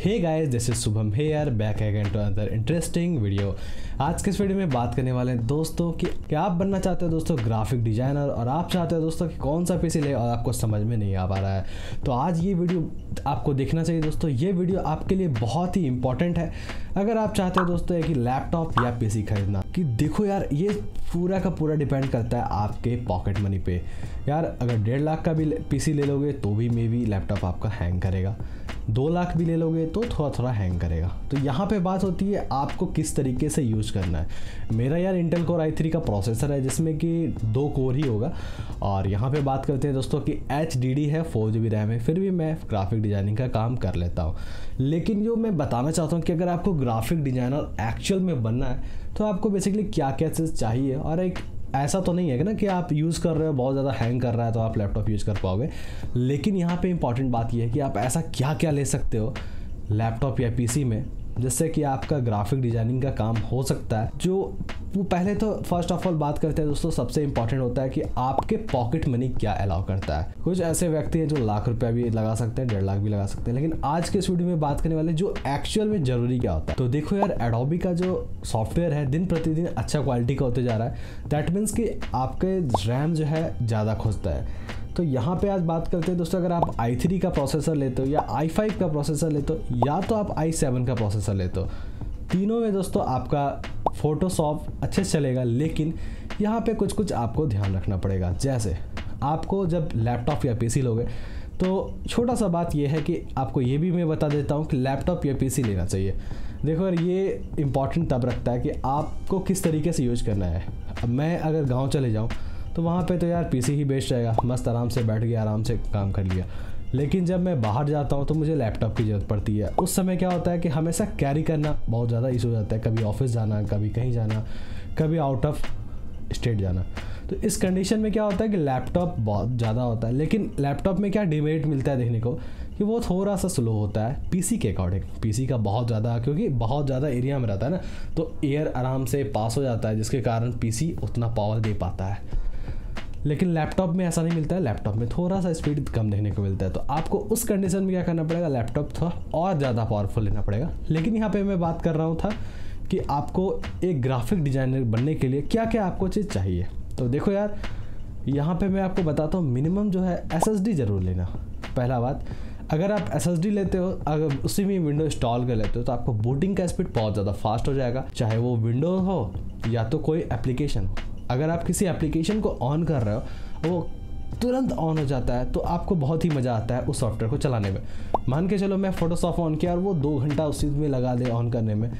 Hey guys this is Shubham here back again to another interesting video आज के इस video में बात करने वाले हैं दोस्तों कि क्या आप बनना चाहते हो दोस्तों ग्राफिक डिज़ाइनर और आप चाहते हो दोस्तों कि कौन सा पीसी ले और आपको समझ में नहीं आ पा रहा है। तो आज ये वीडियो आपको देखना चाहिए दोस्तों। ये वीडियो आपके लिए बहुत ही इंपॉर्टेंट है। अगर आप चाहते हो दोस्तों कि लैपटॉप या पीसी खरीदना, कि देखो यार, ये पूरा का पूरा डिपेंड करता है आपके पॉकेट मनी पे। यार, अगर डेढ़ लाख का भी पीसी ले लोगे तो भी मे बी लैपटॉप आपका हैंग करेगा। दो लाख भी ले लोगे तो थोड़ा थोड़ा हैंग करेगा। तो यहाँ पे बात होती है, आपको किस तरीके से यूज़ करना है। मेरा यार इंटेल कोर आई थ्री का प्रोसेसर है, जिसमें कि दो कोर ही होगा। और यहाँ पे बात करते हैं दोस्तों कि एच डी डी है फोर जी बी रैम है, फिर भी मैं ग्राफिक डिज़ाइनिंग का काम कर लेता हूँ। लेकिन जो मैं बताना चाहता हूँ कि अगर आपको ग्राफिक डिज़ाइनर एक्चुअल में बनना है तो आपको बेसिकली क्या क्या चीज़ चाहिए? और एक ऐसा तो नहीं है कि ना कि आप यूज़ कर रहे हो, बहुत ज़्यादा हैंग कर रहा है तो आप लैपटॉप यूज़ कर पाओगे। लेकिन यहाँ पे इंपॉर्टेंट बात यह है कि आप ऐसा क्या क्या ले सकते हो लैपटॉप या पीसी में, जिससे कि आपका ग्राफिक डिज़ाइनिंग का काम हो सकता है, जो वो पहले तो फ़र्स्ट ऑफ़ ऑल बात करते हैं दोस्तों, सबसे इंपॉर्टेंट होता है कि आपके पॉकेट मनी क्या अलाउ करता है। कुछ ऐसे व्यक्ति हैं जो लाख रुपया भी लगा सकते हैं, डेढ़ लाख भी लगा सकते हैं, लेकिन आज के इस वीडियो में बात करने वाले जो एक्चुअल में ज़रूरी क्या होता है? तो देखो यार एडोबी का जो सॉफ्टवेयर है, दिन प्रतिदिन अच्छा क्वालिटी का होते जा रहा है। दैट मीन्स कि आपके रैम जो है, ज़्यादा खोजता है। तो यहाँ पे आज बात करते हैं दोस्तों, अगर आप i3 का प्रोसेसर लेते हो या i5 का प्रोसेसर लेते हो, या तो आप i7 का प्रोसेसर लेते हो। तीनों में दोस्तों आपका फोटोशॉप अच्छे से चलेगा, लेकिन यहाँ पे कुछ कुछ आपको ध्यान रखना पड़ेगा। जैसे, आपको जब लैपटॉप या पीसी लोगे तो छोटा सा बात यह है कि आपको ये भी मैं बता देता हूँ कि लैपटॉप या पीसी लेना चाहिए। देखो यार, ये इंपॉर्टेंट तब रखता है कि आपको किस तरीके से यूज़ करना है। अब मैं अगर गाँव चले जाऊँ तो वहाँ पे तो यार पीसी ही बेस्ट रहेगा। मस्त आराम से बैठ गया, आराम से काम कर लिया। लेकिन जब मैं बाहर जाता हूँ तो मुझे लैपटॉप की ज़रूरत पड़ती है। उस समय क्या होता है कि हमेशा कैरी करना बहुत ज़्यादा इशू हो जाता है। कभी ऑफ़िस जाना, कभी कहीं जाना, कभी आउट ऑफ़ स्टेट जाना। तो इस कंडीशन में क्या होता है कि लैपटॉप बहुत ज़्यादा होता है। लेकिन लैपटॉप में क्या डिमेरिट मिलता है देखने को? कि वो थोड़ा सा स्लो होता है पीसी के अकॉर्डिंग पीसी का बहुत ज़्यादा, क्योंकि बहुत ज़्यादा एरिया में रहता है ना तो एयर आराम से पास हो जाता है, जिसके कारण पीसी उतना पावर दे पाता है। लेकिन लैपटॉप में ऐसा नहीं मिलता है लैपटॉप में थोड़ा सा स्पीड कम देखने को मिलता है। तो आपको उस कंडीशन में क्या करना पड़ेगा? लैपटॉप थोड़ा और ज़्यादा पावरफुल लेना पड़ेगा। लेकिन यहाँ पर मैं बात कर रहा हूँ था कि आपको एक ग्राफिक डिज़ाइनर बनने के लिए क्या क्या आपको चीज़ चाहिए। तो देखो यार, यहाँ पे मैं आपको बताता हूँ मिनिमम जो है एसएसडी ज़रूर लेना। पहला बात, अगर आप एसएसडी लेते हो, अगर उसी में विंडो इंस्टॉल कर लेते हो तो आपको बूटिंग का स्पीड बहुत ज़्यादा फास्ट हो जाएगा। चाहे वो विंडो हो या तो कोई एप्लीकेशन हो। अगर आप किसी एप्लीकेशन को ऑन कर रहे हो, वो तुरंत ऑन हो जाता है तो आपको बहुत ही मज़ा आता है उस सॉफ्टवेयर को चलाने में। मान के चलो मैं फोटोशॉप ऑन किया और वो दो घंटा उस में लगा दे ऑन करने में।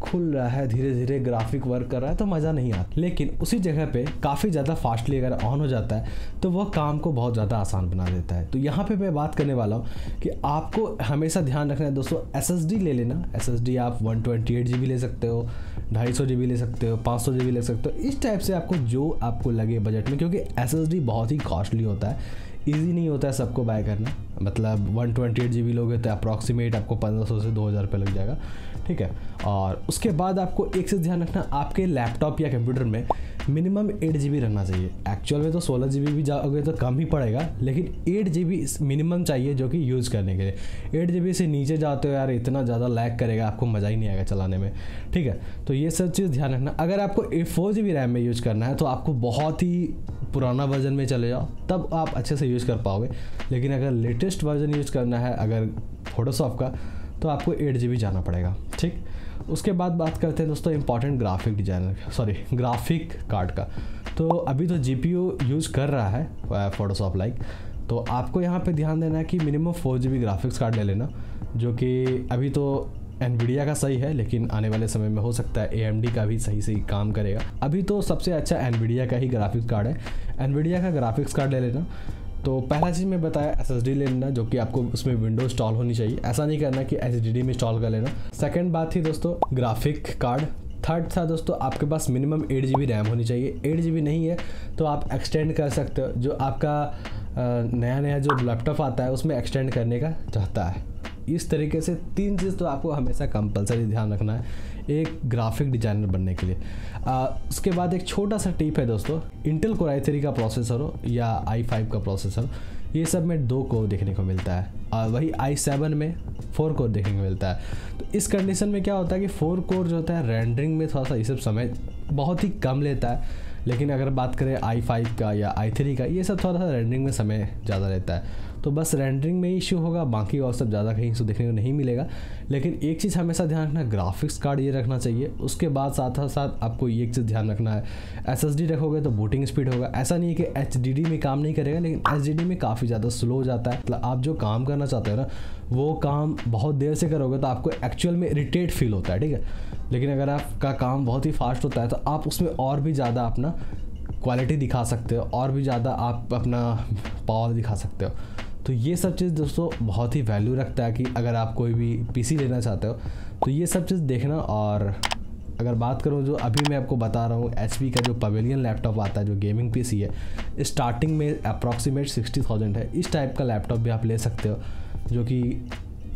खुल रहा है धीरे धीरे ग्राफिक वर्क कर रहा है तो मज़ा नहीं आता। लेकिन उसी जगह पे काफ़ी ज़्यादा फास्टली अगर ऑन हो जाता है तो वह काम को बहुत ज़्यादा आसान बना देता है। तो यहाँ पे मैं बात करने वाला हूँ कि आपको हमेशा ध्यान रखना है, दोस्तों एसएसडी ले लेना। एसएसडी आप वन ट्वेंटी ले सकते हो, ढाई सौ ले सकते हो, पाँच सौ ले सकते हो। इस टाइप से आपको जो आपको लगे बजट में, क्योंकि एसएसडी बहुत ही कॉस्टली होता है। ईजी नहीं होता है सबको बाय करना। मतलब one twenty eight G B लोगे तो अप्रॉक्सीमेट आपको पंद्रह सौ से दो हज़ार रुपये लग जाएगा। ठीक है? और उसके बाद आपको एक से ध्यान रखना, आपके लैपटॉप या कंप्यूटर में मिनिमम एट जी बी रहना चाहिए। एक्चुअल में तो सोलह जी बी भी जाओगे तो कम ही पड़ेगा, लेकिन एट जी बी मिनिमम चाहिए जो कि यूज़ करने के लिए। एट जी बी से नीचे जाते हो यार, इतना ज़्यादा लैग करेगा, आपको मज़ा ही नहीं आएगा चलाने में। ठीक है? तो ये सब चीज़ ध्यान रखना। अगर आपको फोर जी बी रैम में यूज़ करना है तो आपको बहुत ही पुराना वर्जन में चले जाओ, तब आप अच्छे से यूज़ कर पाओगे। लेकिन अगर लेटेस्ट वर्जन यूज़ करना है, अगर फोटोशॉप का तो आपको एट जी जाना पड़ेगा, ठीक? उसके बाद बात करते हैं दोस्तों important graphic designer sorry graphic card का। तो अभी तो जी यूज़ कर रहा है फोटोशॉप लाइक तो आपको यहाँ पे ध्यान देना है कि minimum four G graphics card ले लेना, जो कि अभी तो एनवीडिया का सही है, लेकिन आने वाले समय में हो सकता है एएमडी का भी सही सही काम करेगा। अभी तो सबसे अच्छा एनवीडिया का ही ग्राफिक्स कार्ड है। एनवीडिया का ग्राफिक्स कार्ड ले लेना। तो पहला चीज़ मैं बताया एस एस ले लेना, जो कि आपको उसमें विंडो इंस्टॉल होनी चाहिए। ऐसा नहीं करना कि एस डी में इंस्टॉल कर लेना। सेकेंड बात थी दोस्तों ग्राफिक कार्ड थर्ड था दोस्तों, आपके पास मिनिमम एट जी रैम होनी चाहिए। एट जी नहीं है तो आप एक्सटेंड कर सकते हो। जो आपका नया नया जो लैपटॉप आता है, उसमें एक्सटेंड करने का चाहता है। इस तरीके से तीन चीज़ तो आपको हमेशा कंपलसरी ध्यान रखना है। एक ग्राफिक डिज़ाइनर बनने के लिए। आ, उसके बाद एक छोटा सा टिप है दोस्तों। इंटेल कोर आई थ्री का प्रोसेसर हो या आई फाइव का प्रोसेसर ये सब में दो कोर देखने को मिलता है। और वही आई सेवन में फोर कोर देखने को मिलता है। तो इस कंडीशन में क्या होता है कि फोर कोर जो होता है रेंडरिंग में थोड़ा सा ये सब समय बहुत ही कम लेता है। लेकिन अगर बात करें आई फाइव का या आई थ्री का, ये सब थोड़ा सा रेंडरिंग में समय ज़्यादा रहता है। तो बस रेंडरिंग में ही इशू होगा, बाकी और सब ज़्यादा कहीं इशू देखने को नहीं मिलेगा। लेकिन एक चीज़ हमेशा ध्यान रखना ग्राफिक्स कार्ड ये रखना चाहिए। उसके बाद साथ साथ आपको ये एक चीज़ ध्यान रखना है एसएसडी रखोगे तो बूटिंग स्पीड होगा। ऐसा नहीं है कि HDD में काम नहीं करेगा, लेकिन एच में काफ़ी ज़्यादा स्लो हो जाता है। मतलब आप जो काम करना चाहते हो ना, वो काम बहुत देर से करोगे तो आपको एक्चुअल में इरीटेट फील होता है, ठीक है? लेकिन अगर आपका काम बहुत ही फास्ट होता है तो आप उसमें और भी ज़्यादा अपना क्वालिटी दिखा सकते हो, और भी ज़्यादा आप अपना पावर दिखा सकते हो। तो ये सब चीज़ दोस्तों बहुत ही वैल्यू रखता है कि अगर आप कोई भी पीसी लेना चाहते हो तो ये सब चीज़ देखना। और अगर बात करूँ जो अभी मैं आपको बता रहा हूँ एच का जो पवेलियन लैपटॉप आता है, जो गेमिंग पीसी है स्टार्टिंग में अप्रॉक्सीमेट सिक्सटी थाउज़ेंड है। इस टाइप का लैपटॉप भी आप ले सकते हो, जो कि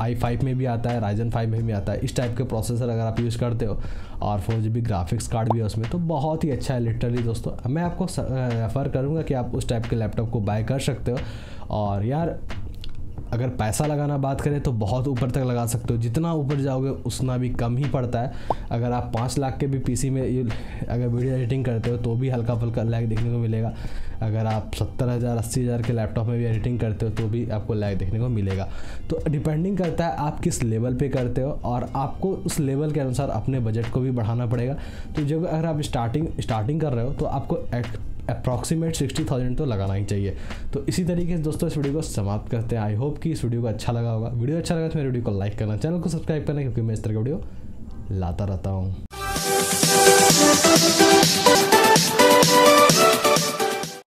आई फाइव में भी आता है राइजन फाइव में भी आता है। इस टाइप के प्रोसेसर अगर आप यूज़ करते हो और four G B graphics card भी है उसमें तो बहुत ही अच्छा है लिटरली दोस्तों। मैं आपको रेफ़र करूँगा कि आप उस टाइप के लैपटॉप को बाय कर सकते हो। और यार, अगर पैसा लगाना बात करें तो बहुत ऊपर तक लगा सकते हो। जितना ऊपर जाओगे, उतना भी कम ही पड़ता है। अगर आप पाँच लाख के भी पीसी में, अगर वीडियो एडिटिंग करते हो तो भी हल्का फुल्का लैग देखने को मिलेगा। अगर आप सत्तर हज़ार, अस्सी हज़ार के लैपटॉप में भी एडिटिंग करते हो तो भी आपको लैग देखने को मिलेगा। तो डिपेंडिंग करता है आप किस लेवल पे करते हो और आपको उस लेवल के अनुसार अपने बजट को भी बढ़ाना पड़ेगा। तो जब अगर आप स्टार्टिंग स्टार्टिंग कर रहे हो तो आपको अप्रॉक्सीमेट सिक्सटी थाउज़ेंड तो लगाना ही चाहिए। तो इसी तरीके से दोस्तों इस वीडियो को समाप्त करते हैं। आई होप कि इस वीडियो को अच्छा लगा होगा। वीडियो अच्छा लगा तो मेरे वीडियो को लाइक करना, चैनल को सब्सक्राइब करना, क्योंकि मैं इस तरह का वीडियो लाता रहता हूँ।